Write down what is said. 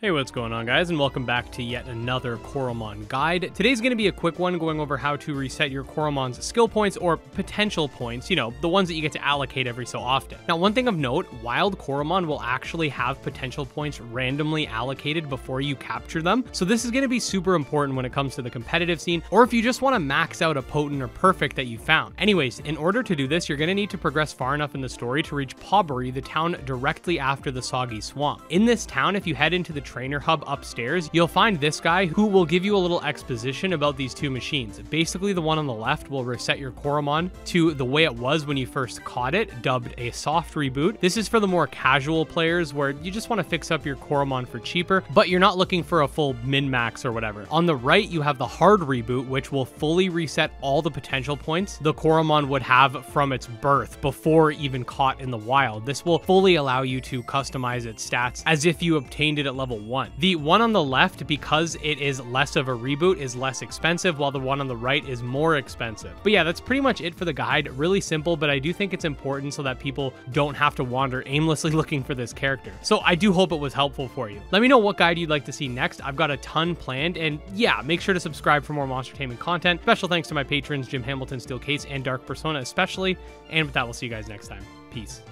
Hey, what's going on guys, and welcome back to yet another Coromon guide. Today's going to be a quick one going over how to reset your Coromon's skill points or potential points, you know, the ones that you get to allocate every so often. Now, one thing of note, wild Coromon will actually have potential points randomly allocated before you capture them, so this is going to be super important when it comes to the competitive scene, or if you just want to max out a potent or perfect that you found. Anyways, in order to do this, you're going to need to progress far enough in the story to reach Paubury, the town directly after the Soggy Swamp. In this town, if you head into the trainer hub upstairs, you'll find this guy who will give you a little exposition about these two machines. Basically, the one on the left will reset your Coromon to the way it was when you first caught it, dubbed a soft reboot. This is for the more casual players where you just want to fix up your Coromon for cheaper, but you're not looking for a full min-max or whatever. On the right, you have the hard reboot, which will fully reset all the potential points the Coromon would have from its birth before even caught in the wild. This will fully allow you to customize its stats as if you obtained it at level 1. The one on the left, because it is less of a reboot, is less expensive, while the one on the right is more expensive. But yeah, that's pretty much it for the guide. Really simple, but I do think it's important so that people don't have to wander aimlessly looking for this character. So I do hope it was helpful for you. Let me know what guide you'd like to see next. I've got a ton planned, and yeah, make sure to subscribe for more Monster Taming content. Special thanks to my patrons, Jim Hamilton, Stealcase, and Dark Persona especially. And with that, we'll see you guys next time. Peace.